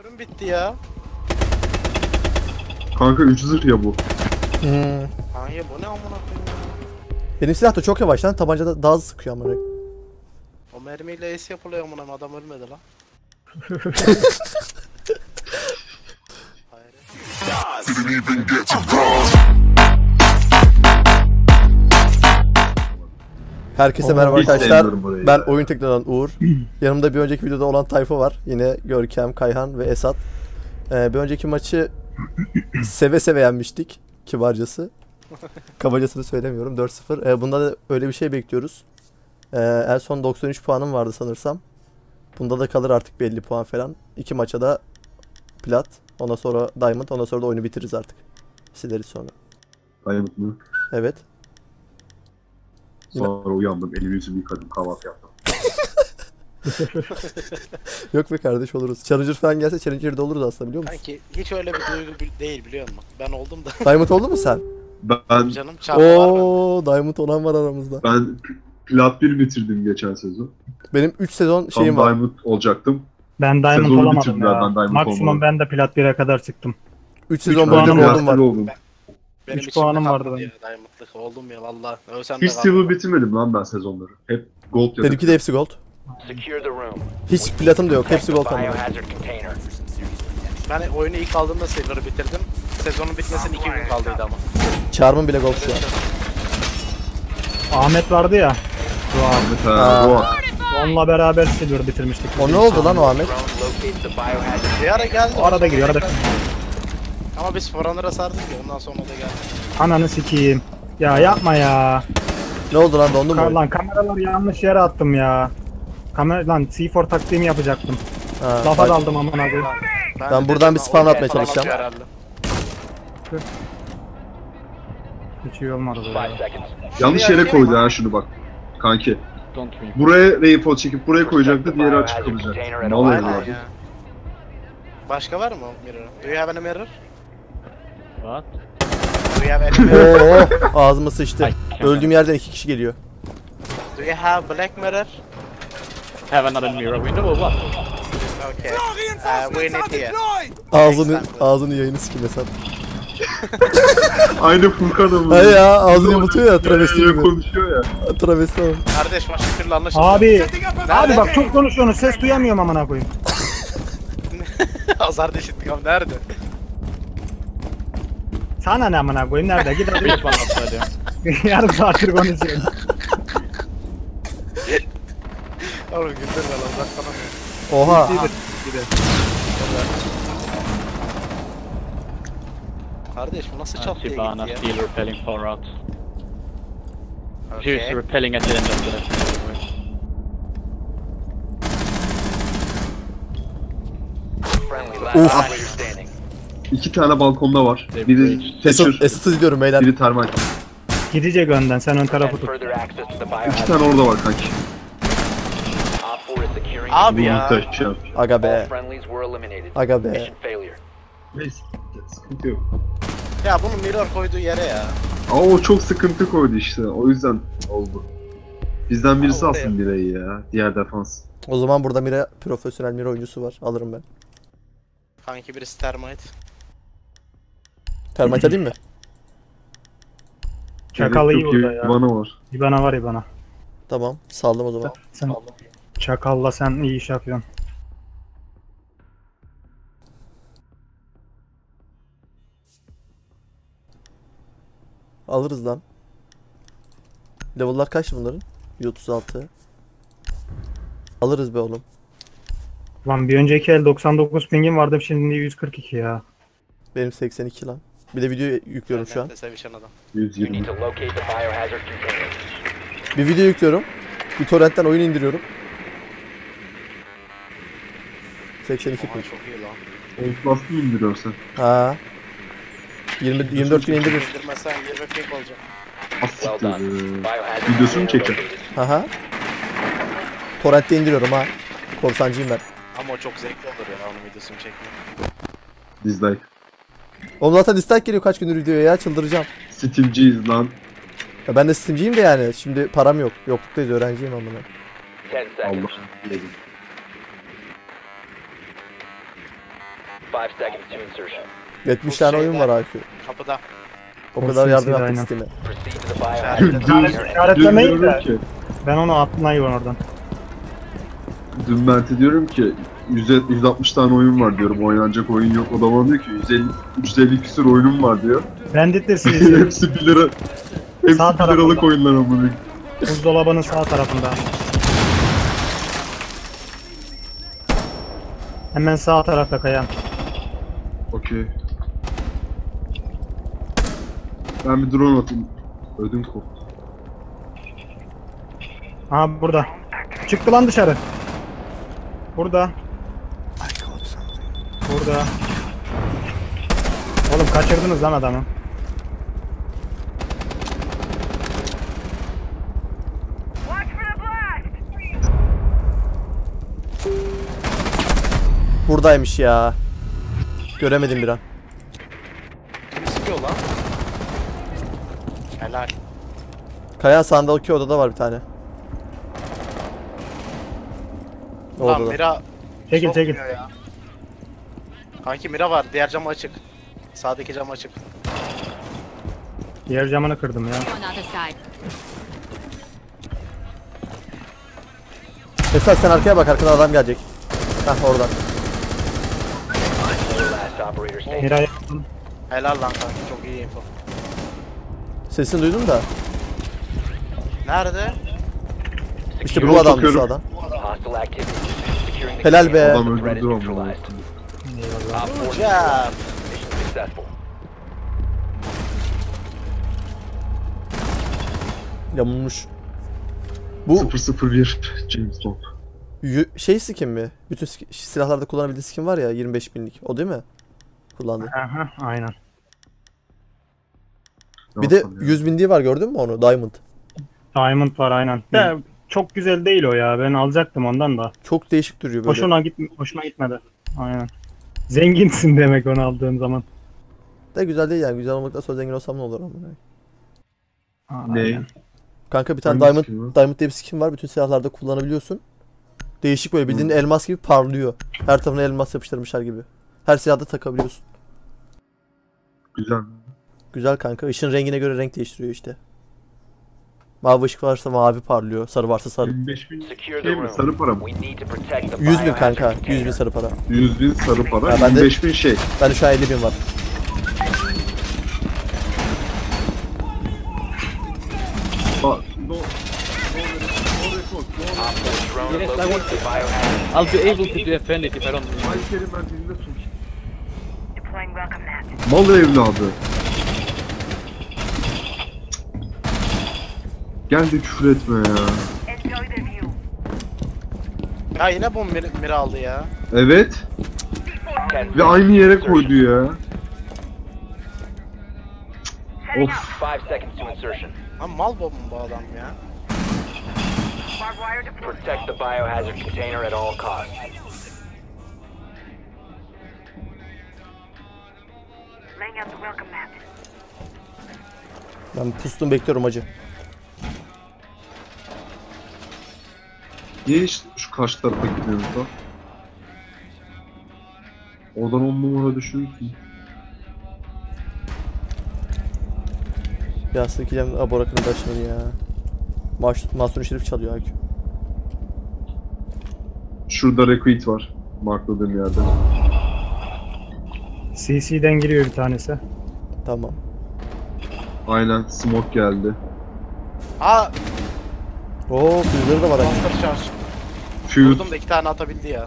Ürün bitti ya. Kanka 3 zırh ya bu. Hmm. Hayır bu ne amına koyayım ya. Benim silah da çok yavaş lan. Tabancada daha hızlı sıkıyor amına. O mermiyle es yapılıyor amına adam ölmedi lan. Hayır. Herkese merhaba arkadaşlar. burayı Ben. Oyun Tekno'dan Uğur. Yanımda bir önceki videoda olan tayfa var. Yine Görkem, Kayhan ve Esat. Ee, bir önceki maçı seve seve yenmiştik. Kibarcası. Kabacasını söylemiyorum. 4-0. Ee, bunda da öyle bir şey bekliyoruz. Ee, en son 93 puanım vardı sanırsam. Bunda da kalır artık belli puan falan. İki maça da plat. Ondan sonra diamond. Ondan sonra da oyunu bitiririz artık. Sileriz sonra. Dayanık mı? Evet. Sonra uyandım. Elimi yüzümü yıkadım. Kahvaltı yaptım. Yok be kardeş oluruz. Challenger falan gelse Challenger'da oluruz aslında biliyor musun? Sanki hiç öyle bir duygu değil biliyor musun? Ben oldum da Diamond oldu mu sen? Ben canım çarpı var? Oo, Diamond olan var aramızda. ben plat 1 bitirdim geçen sezon. Benim 3 sezon Tam şeyim var. Diamond olacaktım. Ben Diamond Sezonu olamadım bitirdiler, ya. ben Diamond Maksimum olmadım. ben de plat 1'e kadar çıktım. 3 sezon Üç boyunca gold'um bir var. oldum. Benim üç içimde puanım vardı benim. Diamond'lık oldum ya valla. Ölsem de Hiç silver bitirmedim lan ben sezonları. Hep gold ya da Benimki de hepsi gold. Hiç platım da yok. Hepsi gold container. Ben oyunu ilk aldığımda silver'ı bitirdim. Sezonun bitmesine 2 gün kaldıydı ama. Charm'ım bile gold şu an. Ahmet vardı ya. Doğan. Ha, bu Onunla beraber Silver bitirmiştik. O ne oldu lan o Ahmet? Bir ara geldi. O arada giriyor arada. Ama biz Foranır'a sardık ya ondan sonra da geldi. Ananı sikeyim. Ya yapma ya. Ne oldu lan dondu mu? Ka- oyun? lan kameraları yanlış yere attım ya. Kamera lan C4 taktiğimi yapacaktım. Ha, Lafa bak, daldım amına koyayım. Ben de buradan bir dedim, spam o atmaya falan çalışacağım. atıyor herhalde. Hiç iyi olmadı Five seconds. yanlış yere koydu ha şunu bak. Kanki. Buraya Rayfall çekip buraya koyacaktı, diğeri açık kalacaktı. Ne oluyor Aynen abi? ya. Başka var mı mirror? Do you have any mirror? What? Do you have any mirror? Oo, ağzıma sıçtı. Öldüğüm yerden iki kişi geliyor. Do you have black mirror? Have another mirror window or what? Okay. Uh, we need here. Ağzını ağzını yayını sikim Esat. Aynı Furkan ama. Hay ya ağzını yamultuyor ya travesti gibi. konuşuyor ya. Travesti ama. Kardeş başka türlü anlaşılmıyor. Abi. Abi bak çok konuşuyorsunuz ses duyamıyorum amına koyayım. Azar deşittik ama nerede? Sana ne amına koyayım nerede? Git hadi. Outside there? Yarım saattir konuşuyorum. Oğlum güldürme lan uzaklanamıyorum. Oha. Kardeş bu nasıl çat diye gitti steel repelling far out. ya? She's Okay. repelling at the end of the Friendly last Oof. İki tane balkonda var. Biri Esat, Thatcher, Esat'ı izliyorum beyler. biri termal. Gidecek önden sen ön tarafı tut. İki tane orada var kanki. Op 4 is securing Abi Bunu ya. Aga be. Aga be. Neyse. Sıkıntı yok. Ya bunun mirror koyduğu yere ya. Ama o çok sıkıntı koydu işte. O yüzden oldu. Bizden birisi Oldu alsın bireyi ya. Diğer defans. O zaman burada Mira profesyonel Mira oyuncusu var. Alırım ben. Kanki birisi termite. Termite alayım mı? Çakalı iyi burada ya. Bana var. İbana var İbana. Tamam. Saldım o zaman. Sen Çakalla sen iyi iş yapıyorsun. Alırız lan. Level'lar kaçtı bunların? 136. Alırız be oğlum. Lan bir önceki el 99 pingim vardı şimdi 142 ya. Benim 82 lan. Bir de video yüklüyorum şu an. Internette sevişen adam. You need 120. to locate the biohazard container. Bir video yüklüyorum. Bir torrentten oyun indiriyorum. 82 Aha ping. çok iyi lan. İndiriyorsan. Ha. 20 24 gün indirir. İndirmesen 20 ping olacak. Asiktir. Videosunu çekeceğim. Aha. Torrentte indiriyorum ha. Korsancıyım ben. Ama o çok zevkli olur ya onun videosunu çekmek. Dislike. Oğlum zaten dislike geliyor kaç gündür videoya ya çıldıracağım. Steam'ciyiz lan. Ya ben de Steam'ciyim de yani. Şimdi param yok. Yokluktayız öğrenciyim amına. 10 seconds. Allah. seconds to insertion. 70 tane oyun var AQ. Kapıda. O kadar yardım yaptık aynen. Steam'e. Proceed to the biohazard Dün- container. İşaretlemeyin Dün de diyorum ki, ben onu atlayayım oradan. dün Mert'e diyorum ki 100, 160 tane oyun var diyorum. Oynanacak oyun yok. O da bana diyor ki 150, 350 küsur oyunum var diyor. Bandit'tir CC. hepsi 1 lira. Hepsi Sağ 1 tarafında. liralık oyunlar amına. Buzdolabının sağ tarafında. Hemen sağ tarafta kayan. Okey. Ben bir drone atayım. Ödüm koptu. Ha burada. Çıktı lan dışarı. Burada. Burada. Oğlum kaçırdınız lan adamı. Buradaymış ya. Göremedim bir an. Kim sıkıyor lan? Helal. Kaya sağındaki odada var bir tane. O Lan odada. Mira Çekil çekil. ya. Kanki Mira var. Diğer cam açık. Sağdaki cam açık. Diğer camını kırdım ya. Esat sen arkaya bak arkadan adam gelecek. Hah oradan. Miray yaptım. Helal lan kanki. Çok iyi info. Sesini duydum da. Nerede? İşte bu adamdı bakıyorum. sağdan. Hostile activity. Securing the Helal be. Adam öldürdü ama. Good job. mission successful. Yamulmuş. Bu 001 James Bond. şey skin mi? Bütün sk- silahlarda kullanabildiği skin var ya 25 binlik. O değil mi? Kullandı. Aha, aynen. Bir de 100 binliği var gördün mü onu? Diamond. Diamond var aynen. Ya, çok güzel değil o ya. Ben alacaktım ondan da. Çok değişik duruyor böyle. Hoşuna git hoşuma gitmedi. Aynen. Zenginsin demek onu aldığın zaman. Da güzel değil yani. Güzel olmaktan sonra zengin olsam ne olur ama. Aynen. Ne? Kanka bir tane Hangi Diamond, skin? Diamond diye bir skin var. Bütün silahlarda kullanabiliyorsun. Değişik böyle bildiğin elmas gibi parlıyor. Her tarafına elmas yapıştırmışlar gibi. Her silahda takabiliyorsun. Güzel. Güzel kanka. Işın rengine göre renk değiştiriyor işte. Mavi ışık varsa mavi parlıyor. Sarı varsa sarı. 25 bin şey mi? Sarı para mı? We need to protect the 100 bin kanka. 100 bin sarı para. 100 bin sarı para, Ha, ben de- 25 bin şey. Bende şu an 50 bin var. Bak, no, no, record, no drone Yes, I want biohazard. I'll be able to defend it if I don't. Ben dinle sus. Deploying welcome mat. Mal evladı. Gel de küfür etme ya. Ya yine bu Mira, Mira aldı ya. Evet. Ve aynı yere koydu ya. Of. Five seconds to insertion. Lan mal bu bu adam ya. Protect the biohazard container at all costs. Ben pustum bekliyorum acı. Niye hiç şu karşı tarafa gidiyoruz lan? Oradan on numara düşüyorsun. Ya sıkacağım Aborak'ın başını ya. Maş, Mahsuni Şerif çalıyor AQ. Şurada requit var. Markladığım yerde. CC'den giriyor bir tanesi. Tamam. Aynen smoke geldi. Aa Oo füzeleri de var. Monster Charge. Fuse Vurdum da iki tane atabildi ya.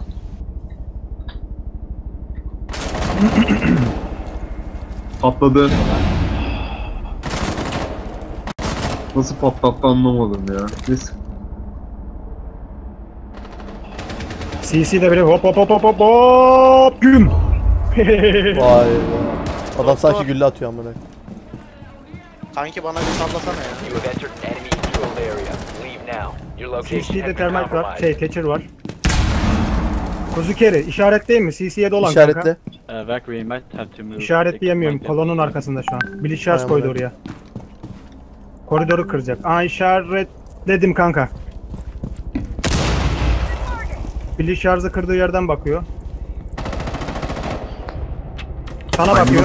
patladı. Nasıl patlattı anlamadım ya. Neyse. CC'de biri hop hop hop hop hop hop güm. Vay be. Adam sanki gülle atıyor amına. Kanki bana bir sallasana ya. CC'de termal var. Şey Thatcher var. Kuzu kere işaret değil mi? CC'ye dolan İşaretle. kanka. Uh, Valkyrie might have to move. İşaretleyemiyorum. Kolonun arkasında şu an. Billy Aynen koydu oraya. Koridoru kıracak. Aa işaretledim kanka. Billy Charles'ı kırdığı yerden bakıyor. Sana bakıyor.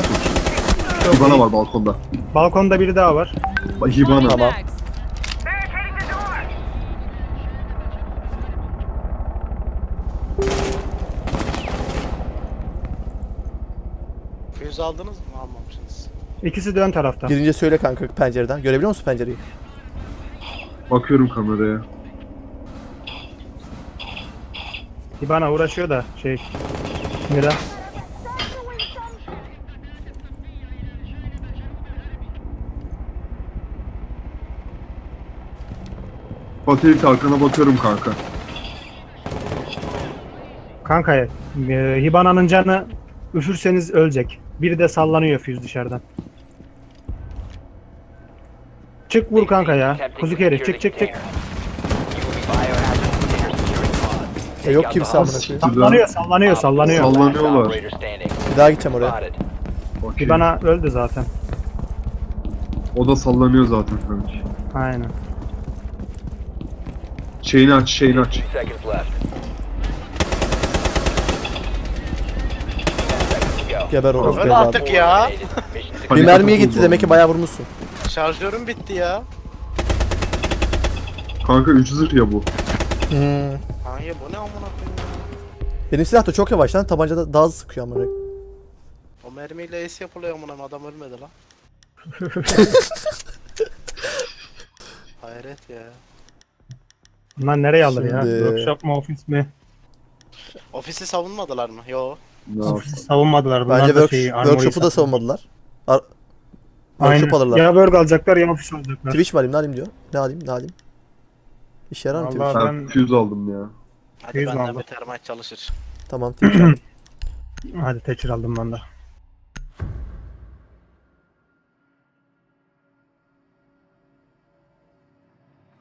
Çok Hibana iyi. var balkonda. Balkonda biri daha var. Hibana. Tamam. Aldınız mı? Almamışsınız. İkisi de ön tarafta. Girince söyle kanka pencereden. Görebiliyor musun pencereyi? Bakıyorum kameraya. Hibana uğraşıyor da şey. Mira. Fatih arkana bakıyorum kanka. Kanka e, Hibana'nın canı üfürseniz ölecek. Biri de sallanıyor füz dışarıdan. Çık vur kanka ya. Kuzu keri çık çık çık. E, yok kimse amına koyayım. Sallanıyor sallanıyor sallanıyor. Sallanıyorlar. Bir daha gideceğim oraya. Bakayım. Hibana öldü zaten. O da sallanıyor zaten kanka. Aynen. Şeyini aç, şeyini aç. seconds left. Geber orası Öl evladım. artık ya. Bir mermiye gitti demek ki bayağı vurmuşsun. Şarjörüm bitti ya. Kanka 3 zırh ya bu. Hmm. Hayır bu ne amına koyayım ya. Benim silah da çok yavaş lan. Tabancada daha hızlı sıkıyor amına. O mermiyle ace yapılıyor amına adam ölmedi lan. Hayret ya. Bunlar nereye alır ya? Şimdi- Workshop mu ofis mi? Ofisi savunmadılar mı? Yo. Savunmadılar. Bunlar Bence da work, şeyi, workshop'u da savunmadılar. Ar- workshop alırlar. Ya work alacaklar ya ofis alacaklar. Twitch mi alayım ne alayım diyor. Ne alayım ne alayım. İşe yarar mı Vallahi Twitch? Ben Ben- füze aldım ya. Hadi Yüz benden aldı. bir termite çalışır. Tamam Twitch alayım. Hadi Thatcher aldım ben de.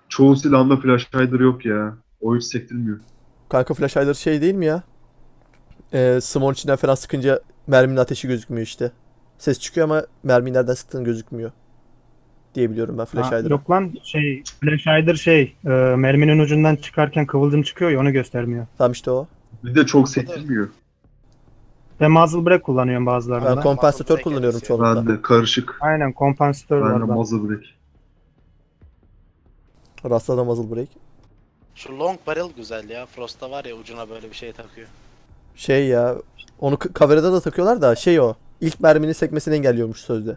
Çoğu silahında flash hider yok ya. O hiç sektirmiyor. Kanka flash hider şey değil mi ya? Ee, Smon içinden falan sıkınca merminin ateşi gözükmüyor işte. Ses çıkıyor ama mermi nereden sıktığın gözükmüyor. Diye biliyorum ben flash Ha, hider'ı. yok lan şey Flash Hider şey e, merminin ucundan çıkarken kıvılcım çıkıyor ya onu göstermiyor. Tamam işte o. Bir de çok sektirmiyor. Ben muzzle brake kullanıyorum bazılarında. Ben kompansatör kullanıyorum brake çoğunlukla. Ben de karışık. Aynen kompansatör Ben var de da. muzzle break. Rastladım muzzle break. Şu long barrel güzel ya. Frost'ta var ya ucuna böyle bir şey takıyor. Şey ya onu k- kamerada da takıyorlar da şey o. İlk merminin sekmesini engelliyormuş sözde.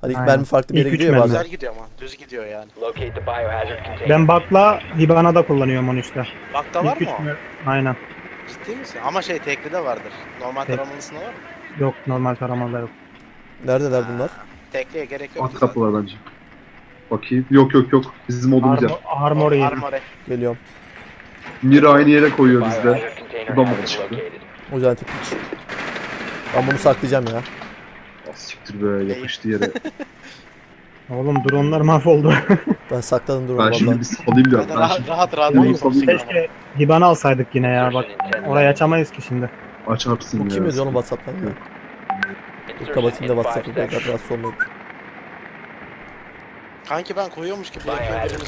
Hani ilk Aynen. mermi farklı bir yere İlk üç gidiyor mermi. bazen. Güzel gidiyor ama. Düz gidiyor yani. Locate the biohazard container. Ben bakla Hibana'da kullanıyorum onu işte. Bakta var İlk mı üç o? mer- Aynen. Ciddi misin? Ama şey tekli de vardır. Normal Tek. taramalısında var mı? Yok normal taramalar yok. Neredeler bunlar? Tekliye gerek yok. At kapılar bence. Bakayım. Yok yok yok. Bizim olduğumuz yer. armor yedim. Armore. Geliyorum. Mira aynı yere koyuyor bizde. Biohazard Buradan mı located. O yüzden tepki. Ben bunu saklayacağım ya. Ah, siktir be yapıştı yere. Oğlum dronlar mahvoldu. Ben sakladım dur ben valla. şimdi bir salayım diyorum. Ben rahat şimdi rahat rahat Oğlum. Keşke Hibana alsaydık yine ya bak. Insertion in 10 Orayı açamayız ki şimdi. açarsın Bu ya. kim yazıyor oğlum Whatsapp'tan ya? Dur kapatayım da Whatsapp'ı seconds. rahatsız olmayayım. Kanki ben koyuyormuş gibi yapıyorum.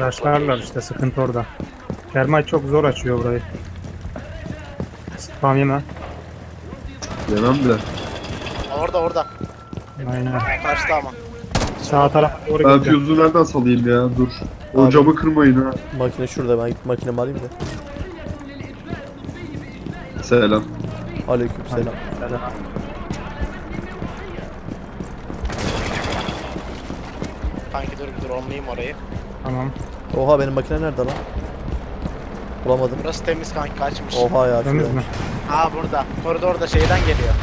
Başlarlar işte sıkıntı orada. Termite çok zor açıyor burayı. Spam yeme. Yemem de. Orada orada. Aynen. Karşıda ama. Sağ tarafa doğru Ben gideceğim. füzü nereden salayım ya? Dur. O Abi. camı kırmayın ha. Makine şurada ben gidip makinemi alayım da. Selam. Aleyküm selam. Kanki dur bir dur onlayayım orayı. Tamam. Oha benim makine nerede lan? Bulamadım. Burası temiz kanki kaçmış. Oha ya. Temiz mi? Aa burada. Koridorda şeyden geliyor.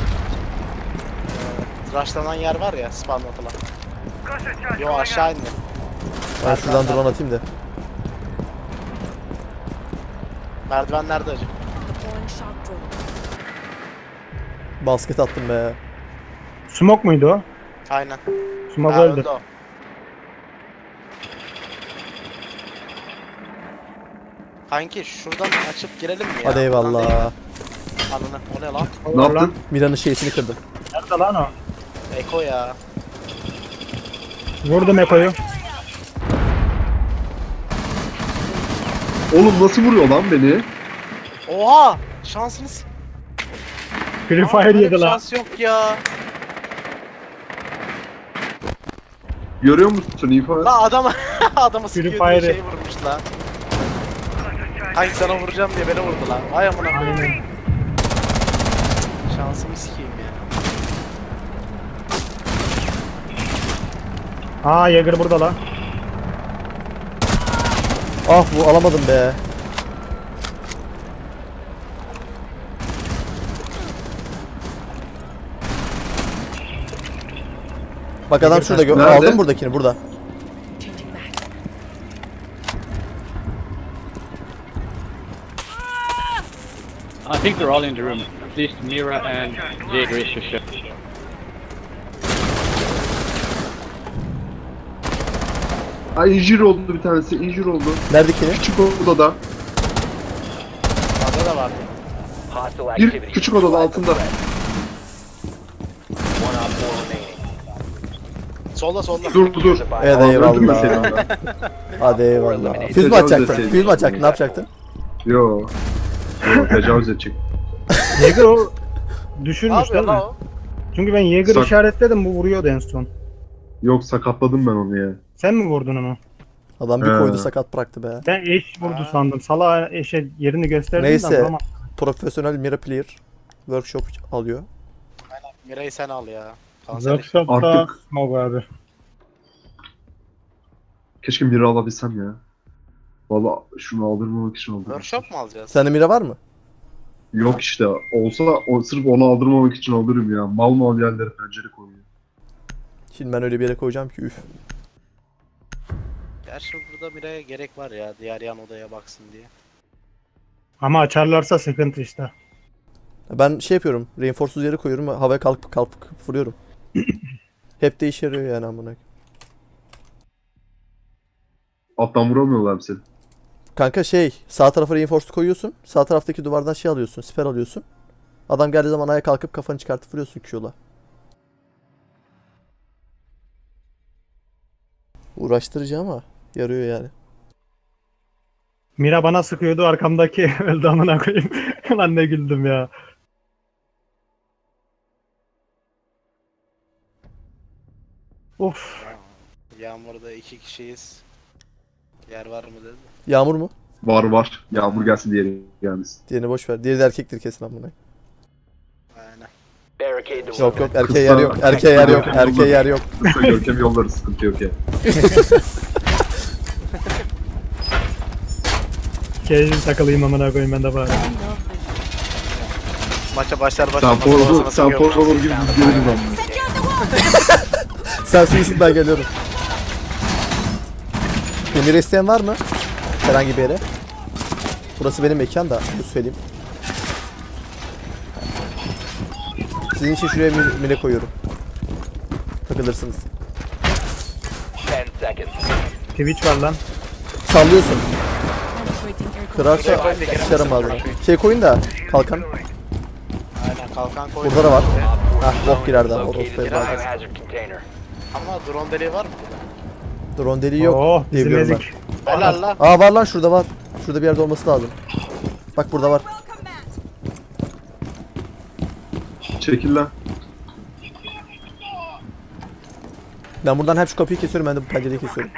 Ee, Rushlanan yer var ya spawn atılan. Yo aşağı indi. Ben şuradan drone atayım da. Merdivenlerde acı. Deploying shock drone. Basket attım be. Smoke muydu o? Aynen. Smoke öldü. öldü o. Kanki şuradan açıp girelim mi ya? Hadi eyvallah. Ananı o ne lan? Ne yaptın? Mira'nın şeysini kırdım. Nerede lan o? Eko ya. Vurdum Eko'yu. Oğlum nasıl vuruyor lan beni? Oha! Şansınız. Free Aa, Fire böyle yedi bir lan. Şans yok ya. Görüyor musun İfa? La adam adamı sıkıyor diye Fire'ı. şey vurmuş la. Hangi sana vuracağım diye beni vurdu lan. Vay amına koyayım. Şansımı sikeyim ya. Aa Jäger burada lan. Ah bu alamadım be. Bak adam şurada gö- Nerede? aldım buradakini burada. Think they're all in the room. At least Mira and Jaeger is your ship. Ay injür oldu bir tanesi. injür oldu. Neredekini? Küçük odada. Fazla da vardı. Hostile Bir activity. küçük odada altında. Solda solda. Dur dur. Evet eyvallah. Hadi eyvallah. Etseydin. Füz mü atacaktın? Ne yapacaktın? Yo. Yo tecavüz edecek. Jäger o düşürmüş değil mi? Çünkü ben Jäger'ı Sak- işaretledim bu vuruyordu en son. Yok sakatladım ben onu ya. Sen mi vurdun onu? Adam bir He. koydu sakat bıraktı be. Ben eş vurdu Aa. sandım. Sala eşe yerini gösterdim Neyse. de ama Profesyonel Mira Player workshop alıyor. Miray'ı sen al ya. Kanser. Workshop'ta Artık- Smoke abi. Keşke biri alabilsem ya. Valla şunu aldırmamak için oldu. Workshop mu alacağız? Sende Mira var mı? Yok işte. Olsa o, sırf onu aldırmamak için alırım ya. Mal mal yerlere pencere koyuyor. Şimdi ben öyle bir yere koyacağım ki üf. Gerçi burada Miray'a gerek var ya. Diğer yan odaya baksın diye. Ama açarlarsa sıkıntı işte. Ben şey yapıyorum. Reinforce'suz yere koyuyorum ve havaya kalkıp kalkıp vuruyorum. Hep de işe yarıyor yani amına. Alttan vuramıyorlar mı seni? Kanka şey sağ tarafa reinforce koyuyorsun. Sağ taraftaki duvardan şey alıyorsun. Siper alıyorsun. Adam geldiği zaman ayağa kalkıp kafanı çıkartıp vuruyorsun Q'la. Uğraştırıcı ama yarıyor yani. Mira bana sıkıyordu arkamdaki öldü amına koyayım. Lan ne güldüm ya. Of. Yağmurda iki kişiyiz. Yer var mı dedi. Yağmur mu? Var var. Yağmur gelsin diğeri gelmesin. Diğerini boş ver. Diğeri de erkektir kesin amına. Aynen. Yok yok erkeğe yer yok. Erkeğe yer yok. Erkeğe yer yok. Kısa görkem yolları sıkıntı yok ya. Casual takılayım amına koyayım ben de bari. Maça başlar kafasına sen sıkıyorum. porno olur gibi biz görürüz ama. Sen suisin ben geliyorum. Emir isteyen var mı? Herhangi bir yere. Burası benim mekan da. Bu söyleyeyim. Sizin için şuraya mil- mile koyuyorum. Takılırsınız. 10 seconds. Twitch var lan. Sallıyorsun. Kırarsa sıçarım bazen. Şey koyun da kalkan. Aynen kalkan koy. Burada da var. Hah bok girerdi. Ama drone deliği var mı? Drone deliği yok. Oh diyebiliyorum ezik. Helal la. Aa var lan şurada var. Şurada bir yerde olması lazım. Bak burada var. Çekil lan. Ben buradan hep şu kapıyı kesiyorum ben de bu pencereyi kesiyorum.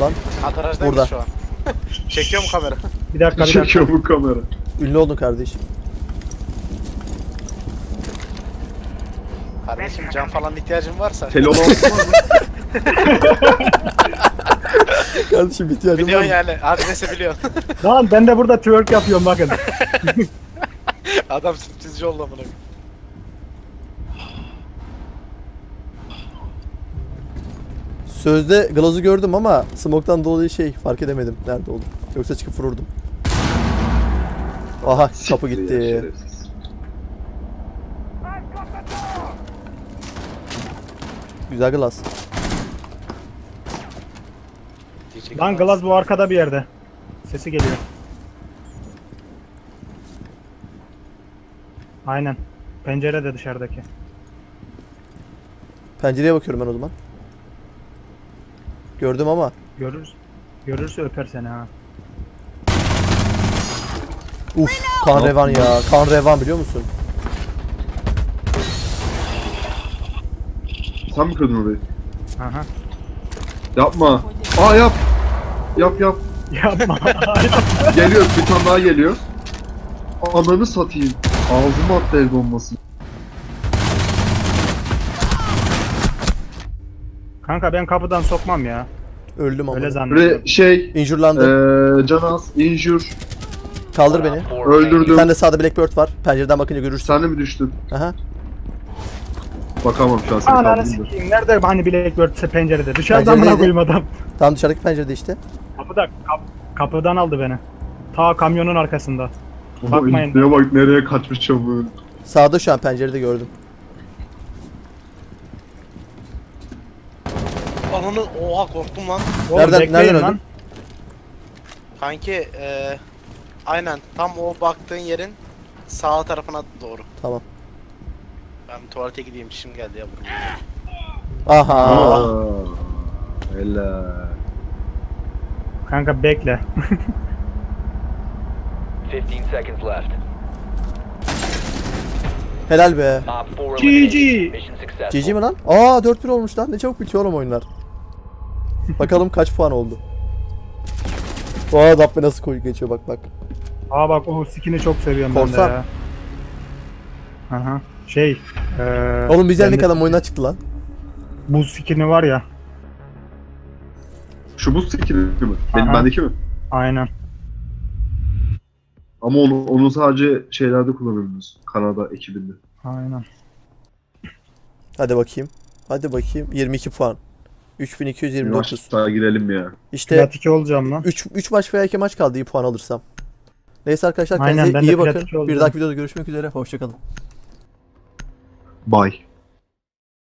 Lan Burada. şu an. Çekiyor mu kamera? Bir dakika bir dakika. Çekiyor bu kamera. ünlü oldun kardeşim. Kardeşim can falan ihtiyacın varsa. Telon mı? Kardeşim ihtiyacım var Biliyorsun mı? yani. Adresi biliyorsun. Lan ben de burada twerk yapıyorum bakın. Adam striptizci oldu amına. koyayım. Sözde Glaz'ı gördüm ama smoke'tan dolayı şey fark edemedim nerede oldu. Yoksa çıkıp vururdum. Aha kapı gitti. şerefsiz. Güzel Glaz. Diyecek Lan Glaz bu arkada bir yerde. Sesi geliyor. Aynen. Pencere de dışarıdaki. Pencereye bakıyorum ben o zaman. Gördüm ama Görür, görürse öper seni ha. Uf kan revan ya. Kan revan biliyor musun? Sen mi kırdın orayı? Aha. Yapma. Aa yap. Yap yap. Yapma. Geliyor bir tane daha geliyor. Ananı satayım. Ağzıma attı el bombası. Kanka ben kapıdan sokmam ya. Öldüm ama. Öyle zannediyorum. Ve şey Injure'landı. eee Canaz, Injure. Kaldır beni. Four Bir Öldürdüm. tane de sağda Blackbird var. Pencereden bakınca görürsün. Sen de mi düştün? Aha. Bakamam şu an seni Ananı kaldırdım. sikeyim. Nerede hani Blackbird ise pencerede? Dışarıdan Penceredeydi. bana koyayım adam. Tam dışarıdaki pencerede işte. Kapıda kap, kapıdan aldı beni. Ta kamyonun arkasında. Bakmayın. ipneye bak nereye kaçmış çabuk. Sağda şu an pencerede gördüm. Ananı oha korktum lan. Oğlum, Nereden- bekleyin nereden lan. öldün? Kanki eee aynen tam o baktığın yerin sağ tarafına doğru. Tamam. Ben tuvalete gideyim işim geldi ya. bugün. Aha. Aa, helal. Kanka bekle. 15 seconds left. Helal be. Op 4 GG. eliminated. Mission successful. GG mi lan? Aa 4-1 olmuş lan. Ne çabuk bitiyor oğlum oyunlar. Bakalım kaç puan oldu. Aa Dabbe nasıl koy geçiyor bak bak. Aa bak o skin'i çok seviyorum Korsan. ben de ya. Aha. Şey. Eee Oğlum biz bende geldik adam oyundan çıktı lan. Buz skin'i var ya. Şu buz skill'i mi? Benim Aha. bendeki mi? Aynen. Ama onu, onu sadece şeylerde kullanabiliyoruz. Kanada ekibinde. Aynen. Hadi bakayım. Hadi bakayım. 22 puan. 3229. Yavaş girelim ya. İşte Plat 2 olacağım lan. 3 3 maç veya 2 maç kaldı iyi puan alırsam. Neyse arkadaşlar Aynen, kendinize iyi bakın. Bir dahaki videoda görüşmek üzere. Hoşçakalın. Bye.